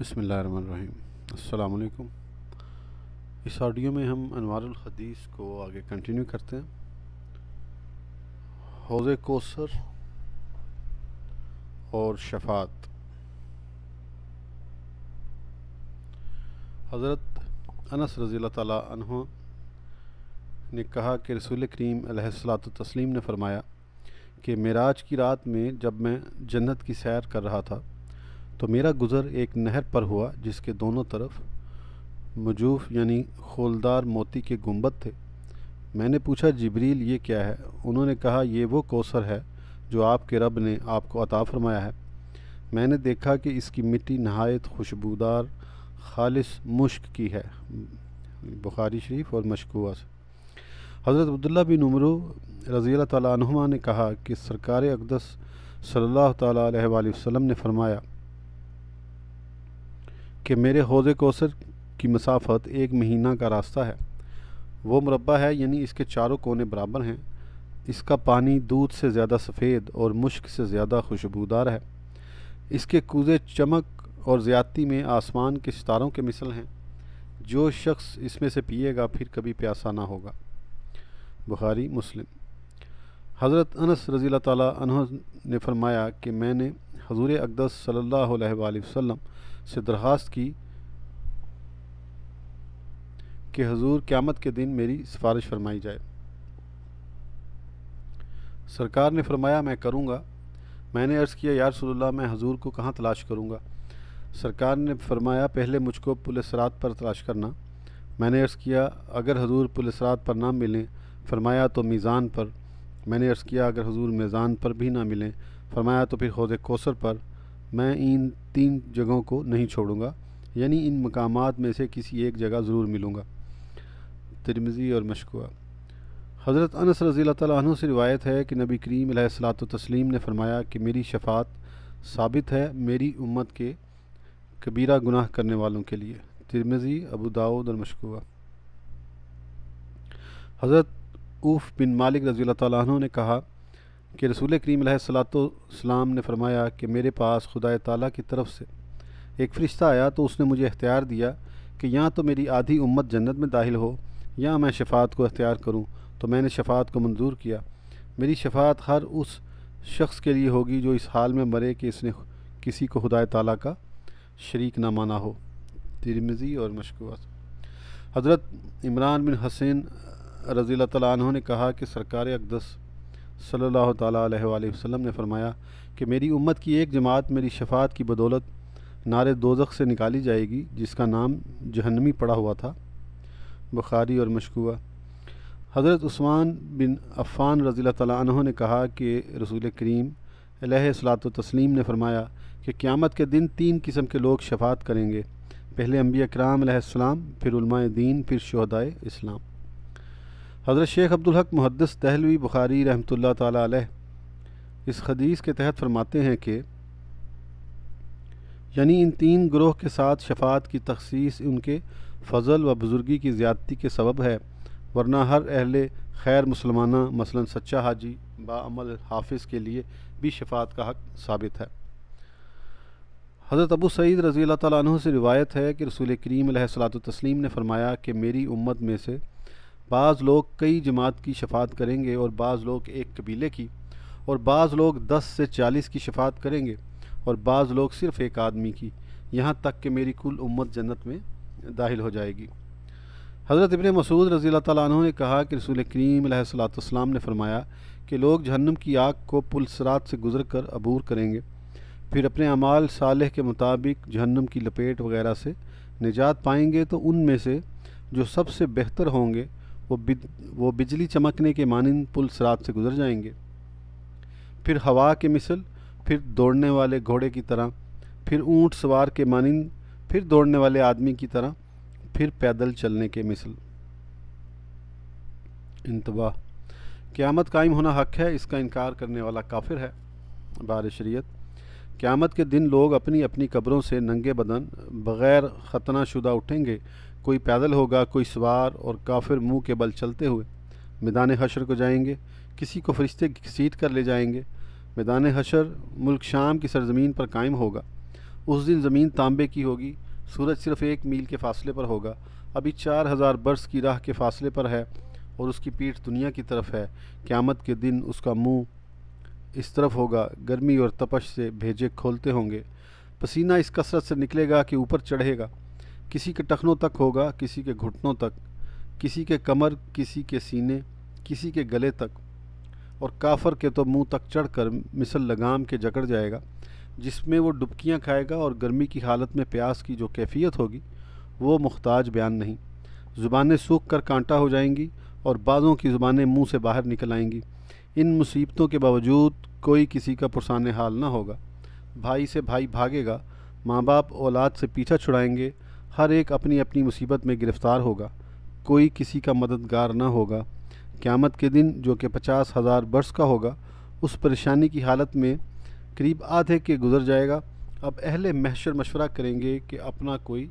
बसमीम अल्लाम इस ऑडियो में हम अनवारुल हदीस को आगे कंटिन्यू करते हैं। हौज़ कोसर और शफात। हज़रत अनस रज़ी तह ने कहा कि रसूल करीम तस्लीम ने फरमाया कि मेराज की रात में जब मैं जन्नत की सैर कर रहा था तो मेरा गुज़र एक नहर पर हुआ, जिसके दोनों तरफ़ मजूफ़ यानी खोलदार मोती के गुंबद थे। मैंने पूछा, जबरील, ये क्या है? उन्होंने कहा, ये वो कौसर है, जो आपके रब ने आपको अता फरमाया है। मैंने देखा कि इसकी मिट्टी नहायत खुशबूदार खालिस मुश्क की है। बुखारी शरीफ और मशकुआ से। हज़रत अब्दुल्ला बिन उमरू रज़ी तमा ने कहा कि सरकार अकदस अलैहि वसल्लम ने फरमाया कि मेरे हौज़ कोसर की मसाफत एक महीना का रास्ता है। वो मुरबा है, यानी इसके चारों कोने बराबर हैं। इसका पानी दूध से ज़्यादा सफ़ेद और मुश्क से ज़्यादा खुशबूदार है। इसके कूजे चमक और ज़्यादती में आसमान के सितारों के मिसल हैं। जो शख्स इसमें से पिएगा, फिर कभी प्यासा ना होगा। बुखारी, मुस्लिम। हज़रत अनस रज़ी तह ने फरमाया कि मैंने हजूर अकदस सल्ला वसल्लम से दरख्वास्त की कि हजूर क़्यामत के दिन मेरी सिफारिश फरमाई जाए। सरकार ने फरमाया, मैं करूँगा। मैंने अर्ज़ किया यार रसोल्ला मैं हजूर को कहाँ तलाश करूँगा? सरकार ने फरमाया, पहले मुझको पुलिस रात पर तलाश करना। मैंने अर्ज़ किया, अगर हजूर पुलिस रात पर ना मिलें, फरमाया तो मीज़ान पर। मैंने अर्ज़ किया, अगर हजूर मीज़ान पर भी ना मिलें, फरमाया तो फिर हौज़ कोसर पर। मैं इन तीन जगहों को नहीं छोड़ूँगा, यानी इन मकामात में से किसी एक जगह ज़रूर मिलूँगा। तिरमिज़ी और मशकुआ। हज़रत अनस रज़ी तु से रिवायत है कि नबी करीम सलात तस्लीम ने फरमाया कि मेरी शफात साबित है मेरी उम्मत के कबीरा गुनाह करने वालों के लिए। तिरमिज़ी, अबू दाऊद और मशकुआ। हज़रत ऊफ़ बिन मालिक रज़ी तु ने कहा कि रसूल करीम सलाम ने फरमाया कि मेरे पास खुदा ताला की तरफ़ से एक फ़रिश्ता आया तो उसने मुझे अख्तियार दिया कि या तो मेरी आधी उम्मत जन्नत में दाखिल हो या मैं शफात को अख्तियार करूँ। तो मैंने शफात को मंजूर किया। मेरी शफात हर उस शख्स के लिए होगी जो इस हाल में मरे कि इसने किसी को खुदा ताला का शरीक ना माना हो। तिरमिज़ी और मशकुआ हज़रत इमरान बिन हसैन रज़ी तु ने कहा कि सरकार अकदस सल्लल्लाहु अलैहि वसल्लम ने फरमाया कि मेरी उम्मत की एक जमात मेरी शफात की बदौलत नारे दोजख से निकाली जाएगी, जिसका नाम जहन्नमी पड़ा हुआ था। बुखारी और मशकुआ हज़रत उस्मान बिन अफ़ान रज़ी तु ने कहा कि रसूल करीम तस्लीम ने फरमाया कि क़्यामत के दिन तीन किस्म के लोग शफात करेंगे। पहले अम्बिया कराम फिर दीन फिर शहदाय इस्लाम हज़रत शेख अब्दुल हक मुहदस दहलवी बुखारी ताला अलैह इस हदीस के तहत फरमाते हैं कि, यानी इन तीन ग्रोह के साथ शफात की तखसीस उनके फ़ज़ल व बुज़ुर्गी की ज़्यादती के सबब है, वरना हर अहल खैर मुसलमाना मसलन सच्चा हाजी बामल हाफिज़ के लिए भी शफात का हक साबित है। हज़रत अबू सईद रज़ी तु से रिवायत है कि रसूल करीम सलात तस्लीम ने फरमाया कि मेरी उम्मत में से बाज़ लोग कई जमात की शफात करेंगे और बाज़ लोग एक कबीले की, और बाज़ लोग दस से चालीस की शफात करेंगे, और बाज़ लोग सिर्फ़ एक आदमी की। यहाँ तक कि मेरी कुल उम्मत जन्नत में दाखिल हो जाएगी। हज़रत इबन मसूद रज़ी तु ने कहा कि रसूल करीम सलाम ने फरमाया कि लोग जहन्नम की आग को पुलसरात से गुजर कर अबूर करेंगे। फिर अपने अमाल साल के मुताबिक जहन्नम की लपेट वगैरह से निजात पाएँगे तो उनमें से जो सबसे बेहतर होंगे वो बिज, वो बिजली चमकने के मानंद पुल सरात से गुजर जाएँगे। फिर हवा के मिसल, फिर दौड़ने वाले घोड़े की तरह, फिर ऊँट सवार के मानंद फिर दौड़ने वाले आदमी की तरह, फिर पैदल चलने के मिसल। इंतबाह क़्यामत कायम होना हक है, इसका इनकार करने वाला काफिर है। बार शरीत क़्यामत के दिन लोग अपनी अपनी कब्रों से नंगे बदन, बग़ैर ख़तना शुदा उठेंगे कोई पैदल होगा, कोई सवार और काफिर मुँह के बल चलते हुए मैदान हशर को जाएँगे। किसी को फरिश्ते घसीट कर ले जाएँगे। मैदान हशर मुल्क शाम की सरजमीन पर कायम होगा। उस दिन ज़मीन तांबे की होगी। सूरज सिर्फ़ एक मील के फासले पर होगा। अभी चार हज़ार बरस की राह के फासले पर है और उसकी पीठ दुनिया की तरफ़ है। क़्यामत के दिन उसका मुँह इस तरफ़ होगा। गर्मी और तपश से भेजे खोलते होंगे। पसीना इस कसरत से निकलेगा कि ऊपर चढ़ेगा। किसी के टखनों तक होगा, किसी के घुटनों तक, किसी के कमर, किसी के सीने, किसी के गले तक। और काफर के तो मुँह तक चढ़कर मिसल लगाम के जकड़ जाएगा, जिसमें वो डुबकियाँ खाएगा और गर्मी की हालत में प्यास की जो कैफियत होगी, वो मुख्ताज बयान नहीं। ज़ुबानें सूख कर कांटा हो जाएँगी और बाज़ों की ज़ुबानें मुँह से बाहर निकल आएँगी। इन मुसीबतों के बावजूद कोई किसी का पुरसान हाल ना होगा। भाई से भाई भागेगा, माँ बाप औलाद से पीछा छुड़ाएँगे हर एक अपनी अपनी मुसीबत में गिरफ़्तार होगा। कोई किसी का मददगार ना होगा। क़्यामत के दिन, जो कि पचास हज़ार बरस का होगा, उस परेशानी की हालत में करीब आधे के गुज़र जाएगा। अब अहले महशर मशवरा करेंगे कि अपना कोई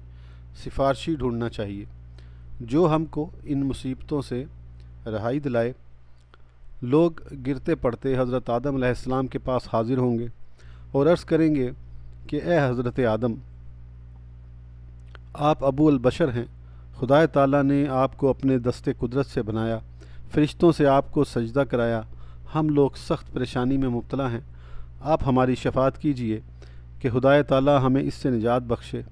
सिफारशी ढूंढना चाहिए। जो हमको इन मुसीबतों से रहाई दिलाए। लोग गिरते पड़ते हज़रत आदम के पास हाजिर होंगे और अर्ज़ करेंगे कि, ए हज़रत आदम आप अबू अल-बशर हैं। खुदा ताला ने आपको अपने दस्ते कुदरत से बनाया, फ़रिश्तों से आपको सजदा कराया। हम लोग सख्त परेशानी में मुबतला हैं। आप हमारी शफात कीजिए कि खुदा ताला हमें इससे निजात बख्शे।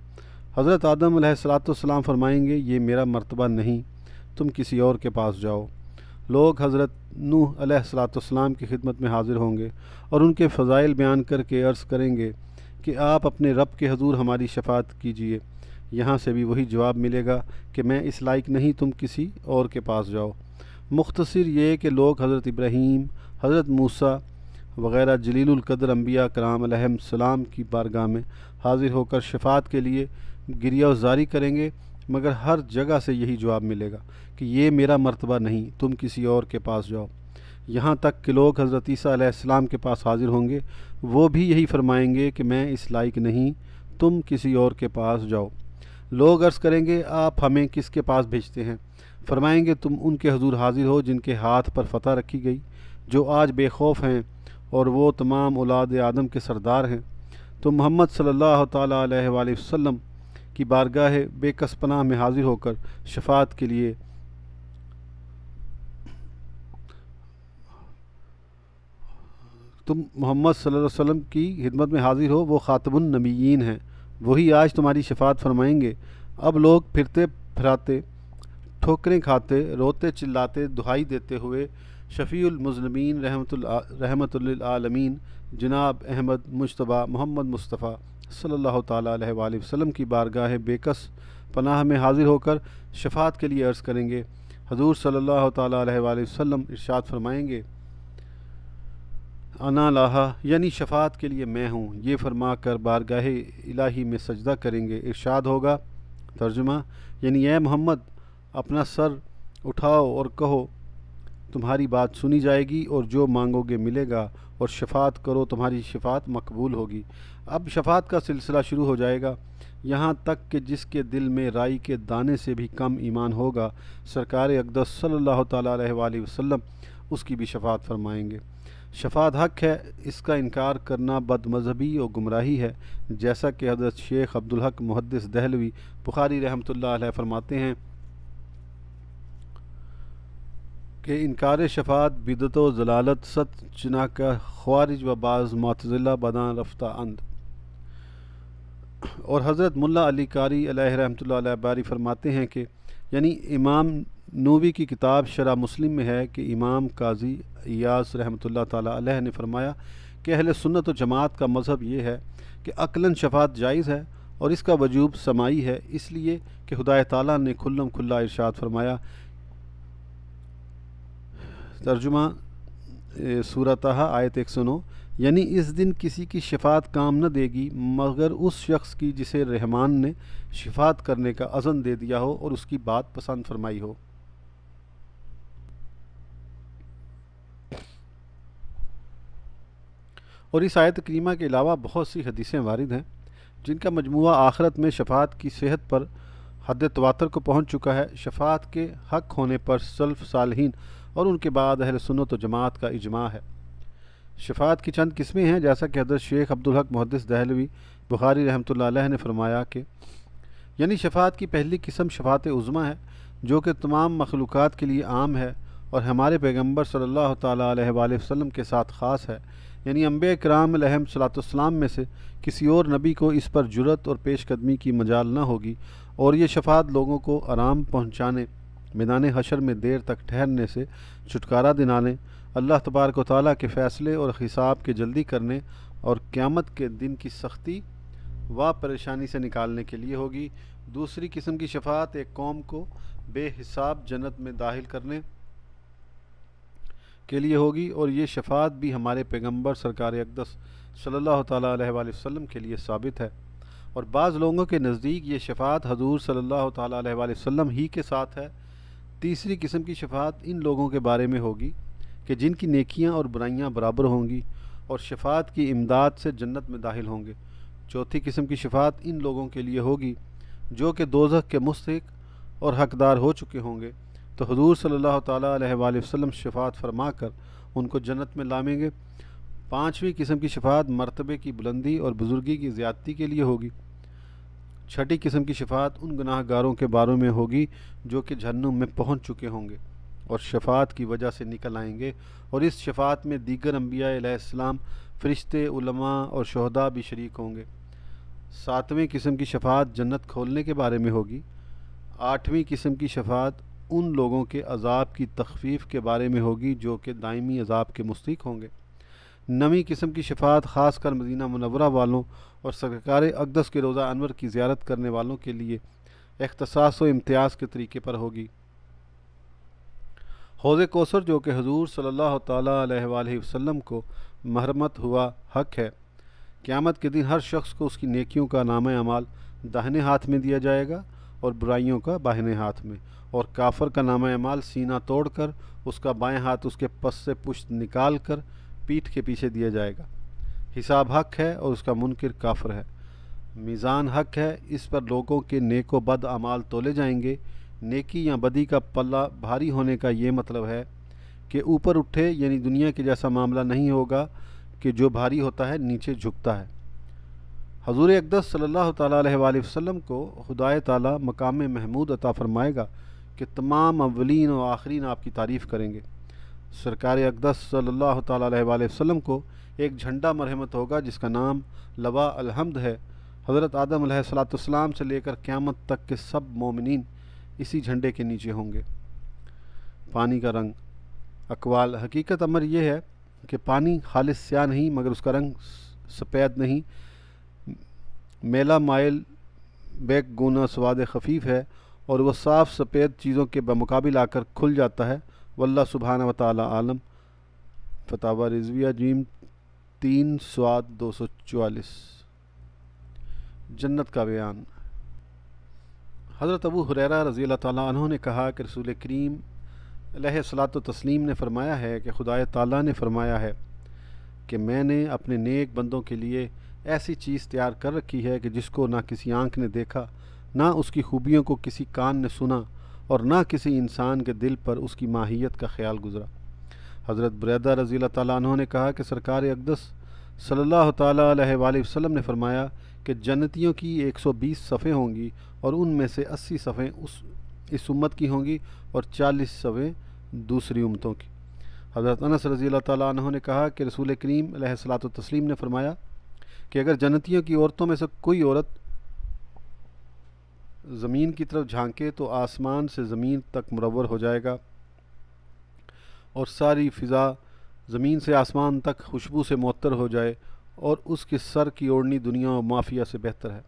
हज़रत आदम सलाम फरमाएँगे, ये मेरा मर्तबा नहीं, तुम किसी और के पास जाओ। लोग हज़रत नूह सलाम की खिदमत में हाज़िर होंगे और उनके फ़ज़ाइल बयान करके अर्ज़ करेंगे कि आप अपने रब के हजूर हमारी शफात कीजिए। यहाँ से भी वही जवाब मिलेगा कि मैं इस लायक नहीं तुम किसी और के पास जाओ। मुख्तसर ये कि लोग हज़रत इब्राहीम, हज़रत मूसा वग़ैरह जलीलकदर अम्बिया कराम सलाम की बारगाह में हाज़िर होकर शफात के लिए गिरिया जारी करेंगे, मगर हर जगह से यही जवाब मिलेगा कि ये मेरा मर्तबा नहीं, तुम किसी और के पास जाओ। यहाँ तक कि लोग हज़रत ईसीम के पास हाज़िर होंगे, वो भी यही फरमाएँगे कि मैं इस लायक नहीं, तुम किसी और के पास जाओ। लोग अर्ज़ करेंगे, आप हमें किसके पास भेजते हैं? फरमाएँगे, तुम उनके हजूर हाजिर हो जिनके हाथ पर फतह रखी गई, जो आज बेखौफ हैं और वो तमाम औलाद आदम के सरदार हैं। तो मोहम्मद सल्लल्लाहु अलैहि वसल्लम की बारगाह बेकस पनाह में हाजिर होकर शफात के लिए तुम मोहम्मद सल्लल्लाहु अलैहि वसल्लम की खिदमत में हाजिर हो, वो ख़ातमुनबीन हैं। वही आज तुम्हारी शफात फरमाएँगे। अब लोग फिरते फिराते, ठोकरें खाते, रोते चिल्लाते, दुहाई देते हुए शफ़ीमज़नबीन रहमतुल्लामीन जनाब अहमद मुशतबा मोहम्मद मुस्तफ़ा सल्लल्लाहु अलैहि वसल्लम की बारगाह बेकस पनाह में हाजिर होकर शफात के लिए अर्ज़ करेंगे। हजूर सल्लल्लाहु अलैहि इरशाद फरमाएँगे अना यानी शफात के लिए मैं हूँ। ये फरमा कर बारगाह इलाही में सजदा करेंगे। इरशाद होगा। तर्जुमा, यानी ए मोहम्मद, अपना सर उठाओ और कहो, तुम्हारी बात सुनी जाएगी और जो मांगोगे मिलेगा और शफात करो, तुम्हारी शफात मकबूल होगी। अब शफात का सिलसिला शुरू हो जाएगा। यहाँ तक कि जिसके दिल में राई के दाने से भी कम ईमान होगा, सरकार अकदस सल्लल्लाहु अलैहि उसकी भी शफात फरमाएँगे। शफात हक है, इसका इनकार करना बदमजहबी और गुमराही है। जैसा कि हज़रत शेख अब्दुल हक मुहदस दहलवी बुखारी रहमतुल्लाह फरमाते हैं कि इनकार शफात, बिदत जलालत सत चना का ख्वारिज व बाज़ मतज़िला बदान रफ्ता अंद और हज़रत मुल्ला अली कारी रहमत बारी फरमाते हैं कि, यानी इमाम नूवी की किताब शरा मुस्लिम में है कि इमाम काजी यास रहमत ताली ने फरमाया कि अहल सुन्नत जमात का मज़हब ये है कि अकलन शफात जायज़ है और इसका वजूब समाई है, इसलिए कि खुदा ताला ने खुल्लम खुल्ला इरशाद फरमाया। तर्जुमा सूरत आयत एक सुनो यानी इस दिन किसी की शफात काम न देगी, मगर उस शख्स की जिसे रहमान ने शफात करने का अज़न दे दिया हो और उसकी बात पसंद फरमाई हो। और इस आयत करीमा के अलावा बहुत सी हदीसें वारिद हैं, जिनका मजमू आखरत में शफात की सेहत पर हद तवातर को पहुँच चुका है। शफात के हक होने पर सल्फ़ सालहीन और उनके बाद अहल सुन्नत व जमात का इजमा है। शफात की चंद किस्में हैं, जैसा कि हज़रत शेख अब्दुल हक मुहदस दहलवी, बुखारी रहमतुल्लाह ने फरमाया कि, यानी शफात की पहली किस्म शफात उज़मा है, जो कि तमाम मखलूक़ात के लिए आम है और हमारे पैगंबर सल्ला वसल्लम के साथ ख़ास है। यानी अम्बे कराम लहम सलातम में से किसी और नबी को इस पर जुरत और पेशकदमी की मजाल न होगी और ये शफात लोगों को आराम पहुँचाने, मैदान हशर में देर तक ठहरने से छुटकारा दिलाने, अल्लाह तबारक ताली के फ़ैसले और हिसाब के जल्दी करने और क़्यामत के दिन की सख्ती व परेशानी से निकालने के लिए होगी। दूसरी किस्म की शफात एक कौम को बेहिसाब जन्नत में दाखिल करने के लिए होगी और ये शफात भी हमारे पैगंबर सरकार अकदस अलैहि वसल्लम के लिए साबित है। और बाज़ लोगों के नज़दीक ये शफात हजूर अलैहि वसल्लम ही के साथ है। तीसरी किस्म की शफात इन लोगों के बारे में होगी कि जिनकी नेकियाँ और बुराइयाँ बराबर होंगी और शफात की इमदाद से जन्नत में दाखिल होंगे। चौथी किस्म की शफात इन लोगों के लिए होगी जो कि दोजह के मुस्तक और हकदार हो चुके होंगे। तो हजूर सल्लल्लाहु अलैहि शफात फरमा कर उनको जन्नत में लामेंगे। पाँचवीं किस्म की शफात मरतबे की बुलंदी और बुज़ुर्गी की ज़्यादती के लिए होगी। छठी किस्म की शफात उन गुनाहगारों के बारों में होगी जो कि जहन्नुम में पहुँच चुके होंगे और शफात की वजह से निकल आएँगे और इस शफात में दीगर अम्बिया फ़रिश्ते और शहदा भी शरीक होंगे। सातवें किस्म की शफात जन्नत खोलने के बारे में होगी। आठवीं किस्म की शफात उन लोगों के अजाब की तखफीफ के बारे में होगी जो कि दायमी अजाब के मुस्तक होंगे। नवी किस्म की शफात ख़ास कर मदीना मनवरा वालों और सरकार अकदस के रोज़ा अनवर की ज्यारत करने वालों के लिए अख्तसास व इम्तियाज़ के तरीके पर होगी। हौज़ कोसर, जो कि हजूर सल्ला वसल्लम को महरमत हुआ हक है, क़्यामत के दिन हर शख्स को उसकी नेकियों का नाम अमाल दाहिने हाथ में दिया जाएगा और बुराइयों का बाहिने हाथ में। और काफर का नाम अमाल, सीना तोड़कर उसका बाएँ हाथ उसके पस से पुश्त निकाल कर पीठ के पीछे दिया जाएगा। हिसाब हक है और उसका मुनकर काफर है। मीज़ान हक है, इस पर लोगों के नेको बद अमाल तोले जाएँगे। नेकी या बदी का पल्ला भारी होने का ये मतलब है कि ऊपर उठे, यानी दुनिया के जैसा मामला नहीं होगा कि जो भारी होता है, नीचे झुकता है। हजूर अकदस सल्लल्लाहु अलैहि को खुदाए ताला मकाम महमूद अता फरमाएगा कि तमाम अवलिन और आखरीन आपकी तारीफ़ करेंगे। सरकार अकदस सल्लल्लाहु अलैहि को एक झंडा मरहमत होगा जिसका नाम लवा अलहमद है। हज़रत आदम सलाम से लेकर क़्यामत तक के सब मोमिन इसी झंडे के नीचे होंगे। पानी का रंग अकवाल, हकीकत अमर यह है कि पानी खालिश स्या नहीं, मगर उसका रंग सफ़ेद नहीं। मेला माइल बेक गुना स्वाद खफीफ है और वह साफ़ सफ़ेद चीज़ों के बमुकाबिल आकर खुल जाता है। वल्ला सुबहान व आलम। फतावा रिजविया, जीम तीन, स्वाद दो सौ चवालीस। जन्नत का बयान। हज़रत अबू हुररा रज़ी अल्लाह ने कहा कि रसूल करीम सलात तस्लीम ने फ़रमाया है कि खुदा ताला ने फ़रमाया है कि मैंने अपने नेक बंदों के लिए ऐसी चीज़ तैयार कर रखी है कि जिसको ना किसी आँख ने देखा, ना उसकी खूबियों को किसी कान ने सुना और ना किसी इंसान के दिल पर उसकी माहियत का ख्याल गुजरा। हज़रत बुरैदा रज़ी तु ने कहा कि सरकार अकदस अलैहि वसल्लम ने फरमाया कि जन्नतियों की 120 सफ़े होंगी और उनमें से 80 सफ़ें उस, इस उम्मत की होंगी और 40 सफ़ें दूसरी उम्मतों की। हज़रत अनस रज़ी तु ने कहा कि रसूल करीम सलात तस्लीम ने फरमाया कि अगर जन्नतियों की औरतों में से कोई औरत ज़मीन की तरफ़ झांके तो आसमान से ज़मीन तक मुरवर हो जाएगा और सारी फ़िज़ा ज़मीन से आसमान तक खुशबू से मअतर हो जाए और उसके सर की ओढ़नी दुनिया और माफिया से बेहतर है।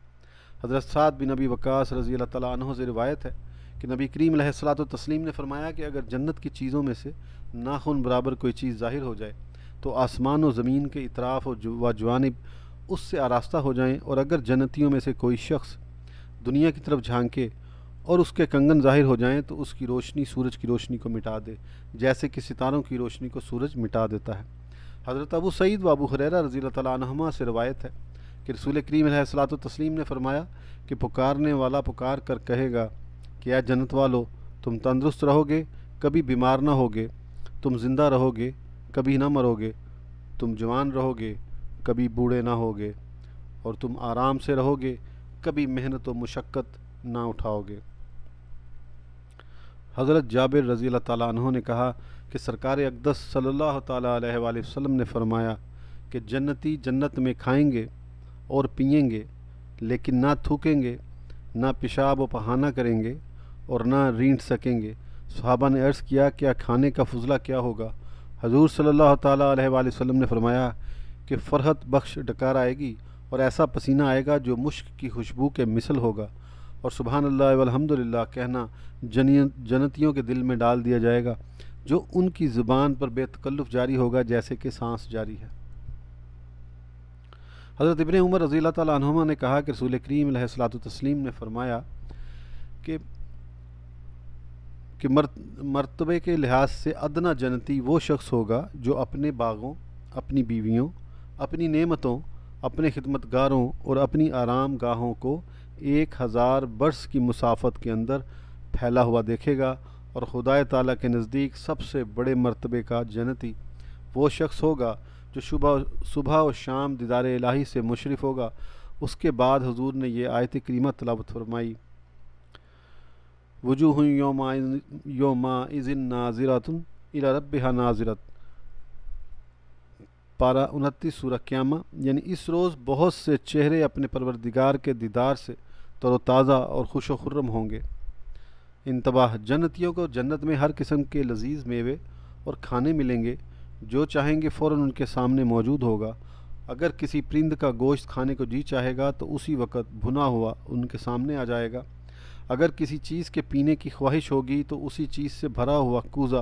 हज़रत साद बिन नबी वकास रज़ी अल्लाह से रिवायत है कि नबी करीम सलात तस्लीम ने फरमाया कि अगर जन्नत की चीज़ों में से नाखुन बराबर कोई चीज़ ज़ाहिर हो जाए तो आसमान और ज़मीन के इतराफ़ व जवानब उससे आरास्ता हो जाएँ और अगर जन्नतियों में से कोई शख्स दुनिया की तरफ़ झांके और उसके कंगन ज़ाहिर हो जाएँ तो उसकी रोशनी सूरज की रोशनी को मिटा दे, जैसे कि सितारों की रोशनी को सूरज मिटा देता है। हज़रत अबू सईद व अबू हुररा रज़ी तमा से रवायत है कि रसूल करीम सलात तस्लीम ने फरमाया कि पुकारने वाला पुकार कर कहेगा कि या जन्नत वालो, तुम तंदुरुस्त रहोगे, कभी बीमार ना होगे, तुम ज़िंदा रहोगे, कभी ना मरोगे, तुम जवान रहोगे कभी बूढ़े ना होगे और तुम आराम से रहोगे, कभी मेहनत व मुशक्क़त ना उठाओगे। हज़रत जाबिर रज़ी अल्लाह ने कहा कि सरकार अकदस सल्ला वसल्लम ने फरमाया कि जन्नती जन्नत में खाएँगे और पियेंगे, लेकिन ना थूकेंगे, ना पेशाब व पहाना करेंगे और ना रीढ़ सकेंगे। सहाबा ने अर्ज़ किया क्या खाने का फजला क्या होगा? हजूर अलैहि वसल्लम ने फरमाया कि फ़रहत बख्श डकार आएगी और ऐसा पसीना आएगा जो मुश्क की खुशबू के मिसल होगा। और सुबहान अल्लाह वलहमदिल्ला कहना जन्नतियों के दिल में डाल दिया जाएगा, जो उनकी ज़ुबान पर बेतकल्लुफ़ जारी होगा जैसे कि सांस जारी है। हज़रत इबन उमर रज़ी तुमा ने कहा कि रसूल करीम तस्लीम ने फरमाया कि कि मरतबे के लिहाज से अदना जनती वो शख्स होगा जो अपने बागों, अपनी बीवियों अपनी नेमतों, अपने खिदमतगारों और अपनी आराम गाहों को एक हज़ार बरस की मुसाफत के अंदर फैला हुआ देखेगा और खुदा ताला के नज़दीक सबसे बड़े मरतबे का जनती वो शख्स होगा जो सुबह सुबह और शाम दीदार इलाही से मुशरफ होगा। उसके बाद हजूर ने यह आयत करीमा तलावत फरमाई, वजूह योमा योमा इज़िन नाजिरतन इला रब्बिहा नाजिरत। पारा उनतीस सूरह क्यामा यानी इस रोज़ बहुत से चेहरे अपने परवरदिगार के दीदार से तरोताज़ा और खुश खुर्रम होंगे इंतबाह जन्नतियों को जन्नत में हर किस्म के लजीज़ मेवे और खाने मिलेंगे, जो चाहेंगे फ़ौर उनके सामने मौजूद होगा। अगर किसी परिंद का गोश्त खाने को जी चाहेगा तो उसी वक़्त भुना हुआ उनके सामने आ जाएगा। अगर किसी चीज़ के पीने की ख्वाहिश होगी तो उसी चीज़ से भरा हुआ कूज़ा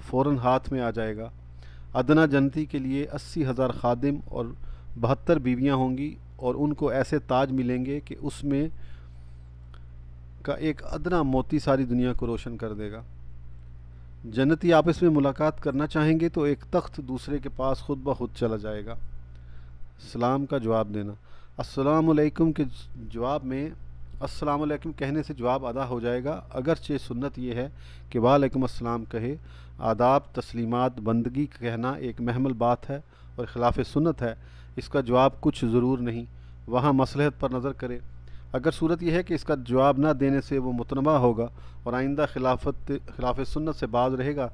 फ़ौर हाथ में आ जाएगा। अदना जनती के लिए अस्सी हज़ार खादिम और बहत्तर बीवियाँ होंगी और उनको ऐसे ताज मिलेंगे कि उसमें का एक अदना मोती सारी दुनिया को रोशन कर देगा। जन्नती आपस में मुलाकात करना चाहेंगे तो एक तख्त दूसरे के पास खुद ब खुद चला जाएगा। सलाम का जवाब देना। असलकुम के जवाब में असलकुम कहने से जवाब अदा हो जाएगा, अगरचे सुन्नत यह है कि वालेकुम अस्सलाम कहे, आदाब, तस्लीमात, बंदगी कहना एक महमल बात है और ख़िलाफ़ सुन्नत है, इसका जवाब कुछ ज़रूर नहीं, वहाँ मसलहत पर नज़र करे। अगर सूरत यह है कि इसका जवाब ना देने से वो मुतनबा होगा और आइंदा खिलाफत, खिलाफ सुन्नत से बाज रहेगा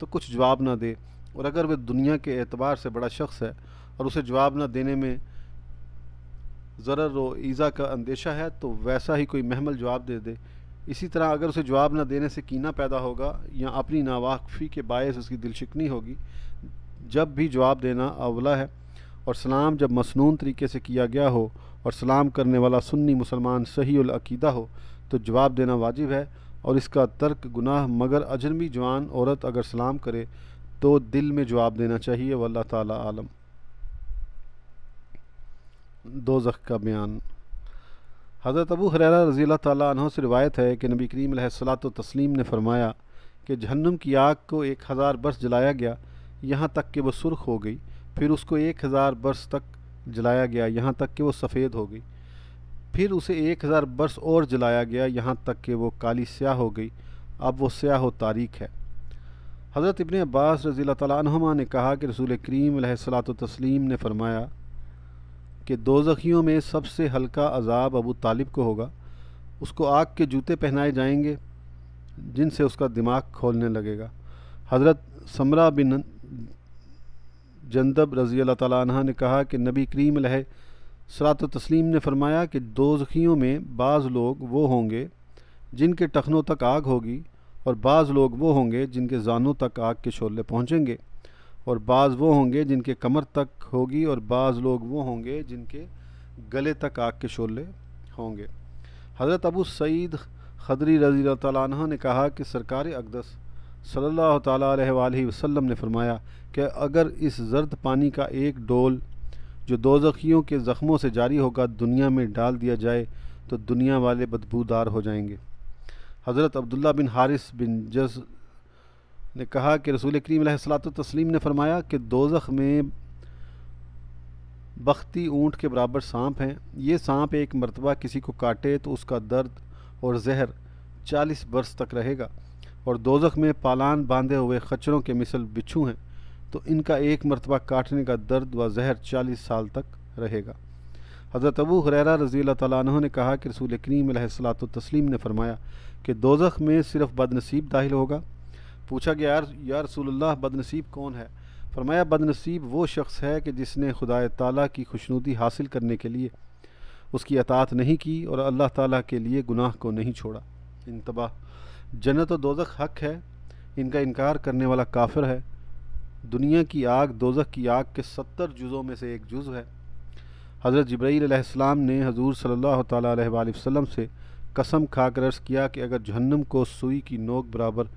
तो कुछ जवाब ना दे। और अगर वह दुनिया के एतबार से बड़ा शख्स है और उसे जवाब ना देने में ज़रर व ईज़ा का अंदेशा है तो वैसा ही कोई महमल जवाब दे दे। इसी तरह अगर उसे जवाब ना देने से कीना पैदा होगा या अपनी नावाकफ़ी के बायस उसकी दिलशिकनी होगी, जब भी जवाब देना अवला है, और सलाम जब मसनून तरीके से किया गया हो, और सलाम करने वाला सुन्नी मुसलमान सही अकीदा हो तो जवाब देना वाजिब है, और इसका तर्क गुनाह मगर अजनबी जवान औरत अगर सलाम करे तो दिल में जवाब देना चाहिए वल्ला ताला आलम। दो का बयान। हज़रत अबू हरेरा रज़ी तह से रिवायत है कि नबी करीम सलात तस्लीम ने फरमाया कि जहन्नुम की आग को एक हज़ार बरस जलाया गया, यहाँ तक कि वह सुर्ख हो गई, फिर उसको एक हज़ार बरस तक जलाया गया, यहाँ तक कि वो सफ़ेद हो गई, फिर उसे एक हज़ार बरस और जलाया गया, यहाँ तक कि वो काली स्याह हो गई। अब वो स्याह व तारीख है। हज़रत इबन अब्बास रज़ी तमा ने कहा कि रसूल करीम सलात तस्लीम ने फरमाया कि दो जखियों में सबसे हल्का अजाब अबू तालिब को होगा। उसको आग के जूते पहनाए जाएँगे, जिनसे उसका दिमाग खोलने लगेगा। हज़रत समरा बिन जंदब रज़ी अल्लाह ने कहा कि नबी करीम सलात तस्लीम ने फरमाया कि दो जखियों में बाज़ लोग वो होंगे, जिनके टखनों तक आग होगी और बाज़ लोग वो होंगे जिनके जानों तक आग के शोले पहुँचेंगे और बाज़ वो होंगे जिनके कमर तक होगी और बाज़ लोग वो होंगे जिनके गले तक आग के शोले होंगे। हज़रत अबू सईद खदरी रज़ी तह ने कहा कि सरकार अकदस सल्लल्लाहु अलैहि वसल्लम ने फरमाया कि अगर इस जर्द पानी का एक डोल जो दो जखियों के ज़ख्मों से जारी होगा दुनिया में डाल दिया जाए तो दुनिया वाले बदबूदार हो जाएँगे। हज़रत अब्दुल्ला बिन हारिस बिन जज ने कहा कि रसूल करीम सलात तस्लीम ने फरमाया कि दोजख में बख्ती ऊँट के बराबर सांप हैं। ये सांप एक मरतबा किसी को काटे तो उसका दर्द और जहर चालीस बरस तक रहेगा। और दोजख में पालान बांधे हुए खच्चरों के मिसल बिच्छू हैं तो इनका एक मरतबा काटने का दर्द व जहर चालीस साल तक रहेगा। हज़रत अबू हुरैरा रज़ी तु ने कहा कि रसूल करीम तस्लीम ने फरमाया कि दोजख में सिर्फ़ बदनसीब दाखिल होगा। पूछा गया, यार, या रसूलुल्लाह, बदनसीब कौन है? फरमाया, बदनसीब वो शख्स है कि जिसने खुदा ताला की खुशनुदी हासिल करने के लिए उसकी अतात नहीं की और अल्लाह ताला के लिए गुनाह को नहीं छोड़ा। इंतबा जन्नत और दोजख हक है। इनका इनकार करने वाला काफिर है। दुनिया की आग, दोजख की आग के सत्तर जुज़ों में से एक जुज़ है। हज़रत जब्राईसम ने हजूर अलैहि वसल्लम से कसम खाकर अर्ज़ किया कि अगर जहन्नम को सुई की नोक बराबर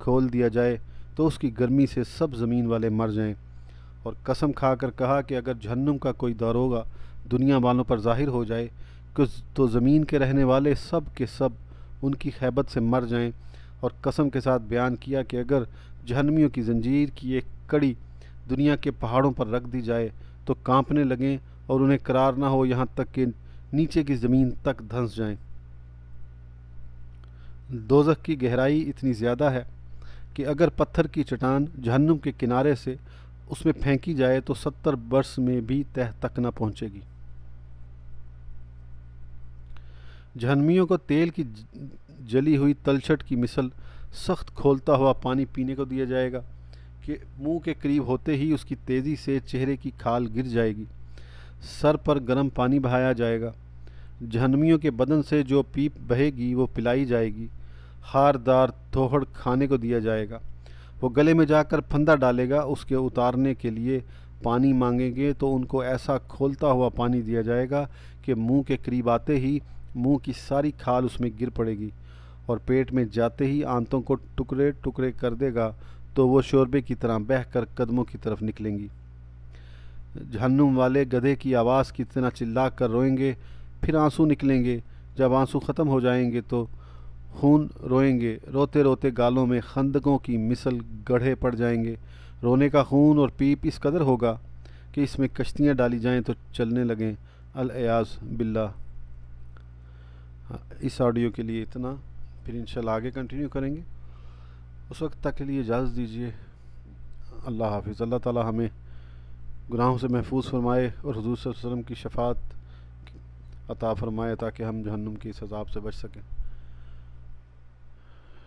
खोल दिया जाए तो उसकी गर्मी से सब ज़मीन वाले मर जाएँ। और कसम खाकर कहा कि अगर जहन्नम का कोई दरोगा दुनिया वालों पर ज़ाहिर हो जाए तो ज़मीन के रहने वाले सब के सब उनकी खैबत से मर जाएँ। और कसम के साथ बयान किया कि अगर जहनमियों की जंजीर की एक कड़ी दुनिया के पहाड़ों पर रख दी जाए तो कांपने लगें और उन्हें करार ना हो यहाँ तक कि नीचे की ज़मीन तक धंस जाएँ। दोजख की गहराई इतनी ज़्यादा है कि अगर पत्थर की चट्टान जहन्नुम के किनारे से उसमें फेंकी जाए तो सत्तर वर्ष में भी तह तक न पहुंचेगी। जहनमियों को तेल की जली हुई तलछट की मिसल सख्त खोलता हुआ पानी पीने को दिया जाएगा कि मुँह के करीब होते ही उसकी तेज़ी से चेहरे की खाल गिर जाएगी। सर पर गर्म पानी बहाया जाएगा। जहनमियों के बदन से जो पीप बहेगी, वो पिलाई जाएगी। हारदार थोहड़ खाने को दिया जाएगा। वो गले में जाकर फंदा डालेगा, उसके उतारने के लिए पानी मांगेंगे तो उनको ऐसा खोलता हुआ पानी दिया जाएगा कि मुँह के करीब आते ही मुँह की सारी खाल उसमें गिर पड़ेगी और पेट में जाते ही आंतों को टुकड़े टुकड़े कर देगा तो वो शोरबे की तरह बह कर कदमों की तरफ़ निकलेंगी। जहन्नुम वाले गधे की आवाज़ की तरह चिल्ला कर रोएँगे, फिर आँसू निकलेंगे। जब आँसू ख़त्म हो जाएँगे तो खून रोएँगे रोते रोते गालों में खंदकों की मिसल गढ़े पड़ जाएँगे। रोने का खून और पीप इस कदर होगा कि इसमें कश्तियाँ डाली जाएँ तो चलने लगें। अलियाज़ बिल्ला। हाँ, इस ऑडियो के लिए इतना। फिर इंशाल्लाह आगे कंटिन्यू करेंगे। उस वक्त तक के लिए इजाज़त दीजिए। अल्लाह हाफिज़। अल्लाह ताला हमें गुनाहों से महफूज फरमाए और हजूर वसल्लम की शफात अता फरमाए ताकि हम जहन्नुम की इस अजाब से बच सकें।